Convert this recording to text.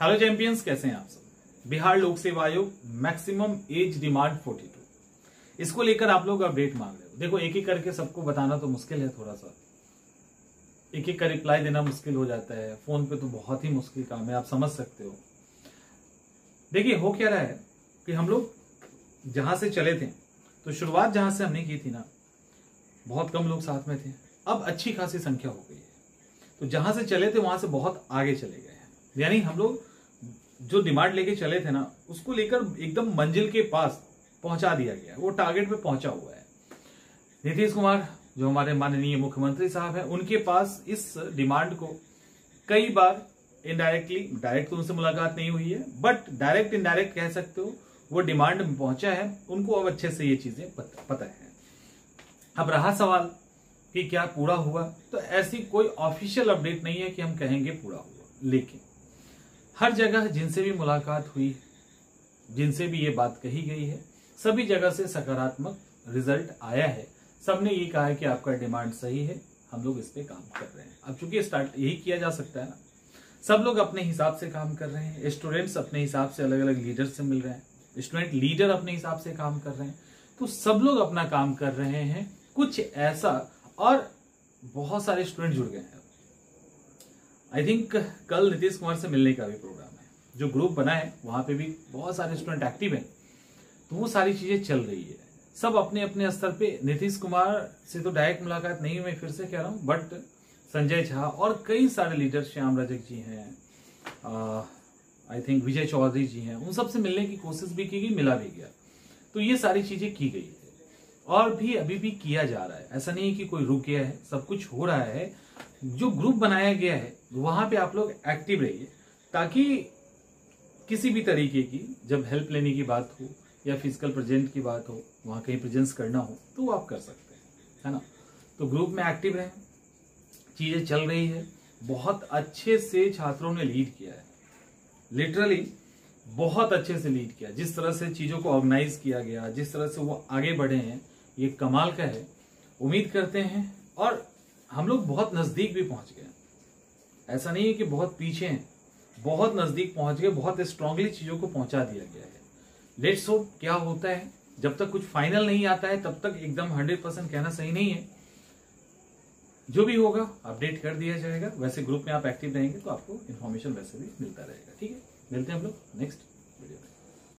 Hello champions, कैसे हैं आप सब? बिहार लोक सेवा आयोग, मैक्सिमम एज डिमांड 42 इसको लेकर आप लोग अपडेट मांग रहे हो। देखो, एक एक करके सबको बताना तो मुश्किल है थोड़ा सा एक एक का रिप्लाई देना मुश्किल हो जाता है। फ़ोन पे तो बहुत ही मुश्किल काम है, आप समझ सकते हो। देखिए, हो क्या रहा है कि हम लोग जहाँ से चले थे तो शुरुआत जहाँ से हमने की थी ना, बहुत कम लोग साथ में थे। अब अच्छी खासी संख्या हो गई है। तो जहाँ से चले थे, वहाँ से बहुत आगे चले गए हैं। यानी हम लोग जो डिमांड लेके चले थे ना उसको लेकर एकदम मंजिल के पास पहुँचा दिया गया। वो टारगेट पे पहुँचा हुआ है। नीतीश कुमार जो हमारे माननीय मुख्यमंत्री साहब हैं उनके पास इस डिमांड को कई बार इनडायरेक्टली डायरेक्ट तो उनसे मुलाकात नहीं हुई है बट डायरेक्ट इनडायरेक्ट कह सकते हो वो डिमांड में पहुँचा है। उनको अब अच्छे से ये चीज़ें पता, पता है। अब रहा सवाल कि क्या पूरा हुआ? तो ऐसी कोई ऑफिशियल अपडेट नहीं है कि हम कहेंगे पूरा हुआ। लेकिन हर जगह जिनसे भी मुलाकात हुई जिनसे भी ये बात कही गई है, सभी जगह से सकारात्मक रिज़ल्ट आया है। सबने ये कहा है कि आपका डिमांड सही है, हम लोग इस पे काम कर रहे हैं। अब चूँकि स्टार्ट यही किया जा सकता है ना, सब लोग अपने हिसाब से काम कर रहे हैं, स्टूडेंट्स अपने हिसाब से अलग अलग लीडर से मिल रहे हैं, स्टूडेंट लीडर अपने हिसाब से काम कर रहे हैं तो सब लोग अपना काम कर रहे हैं, कुछ ऐसा और बहुत सारे स्टूडेंट जुड़ गए हैं। आई थिंक कल नीतीश कुमार से मिलने का भी प्रोग्राम है। जो ग्रुप बना है, वहाँ पे भी बहुत सारे स्टूडेंट एक्टिव हैं। तो वो सारी चीज़ें चल रही है। सब अपने अपने स्तर पे। नीतीश कुमार से तो डायरेक्ट मुलाकात नहीं मैं फिर से कह रहा हूँ। बट संजय झा और कई सारे लीडर श्याम रजक जी हैं आई थिंक विजय चौधरी जी हैं, उन सबसे मिलने की कोशिश भी की गई, मिला भी गया। तो ये सारी चीज़ें की गई है। और भी अभी भी किया जा रहा है। ऐसा नहीं है कि कोई रुक गया है, सब कुछ हो रहा है। जो ग्रुप बनाया गया है, वहाँ पे आप लोग एक्टिव रहिए, ताकि किसी भी तरीके की, जब हेल्प लेने की बात हो, या फ़िज़िकल प्रेजेंट की बात हो, वहाँ कहीं प्रेजेंस करना हो तो आप कर सकते हैं, है ना? तो ग्रुप में एक्टिव रहें, चीज़ें चल रही है, बहुत अच्छे से छात्रों ने लीड किया है। लिटरली बहुत अच्छे से लीड किया जिस तरह से चीज़ों को ऑर्गेनाइज किया गया, जिस तरह से वो आगे बढ़े हैं, ये कमाल का है। उम्मीद करते हैं, और हम लोग बहुत नज़दीक भी पहुँच गए। ऐसा नहीं है कि बहुत पीछे हैं। बहुत नज़दीक पहुँच गए, बहुत स्ट्रांगली चीज़ों को पहुँचा दिया गया है। लेट्स होप क्या होता है, जब तक कुछ फाइनल नहीं आता है, तब तक एकदम हंड्रेड परसेंट कहना सही नहीं है। जो भी होगा अपडेट कर दिया जाएगा। वैसे ग्रुप में आप एक्टिव रहेंगे तो आपको इन्फॉर्मेशन वैसे भी मिलता रहेगा। ठीक है? मिलते हैं हम लोग नेक्स्ट वीडियो में।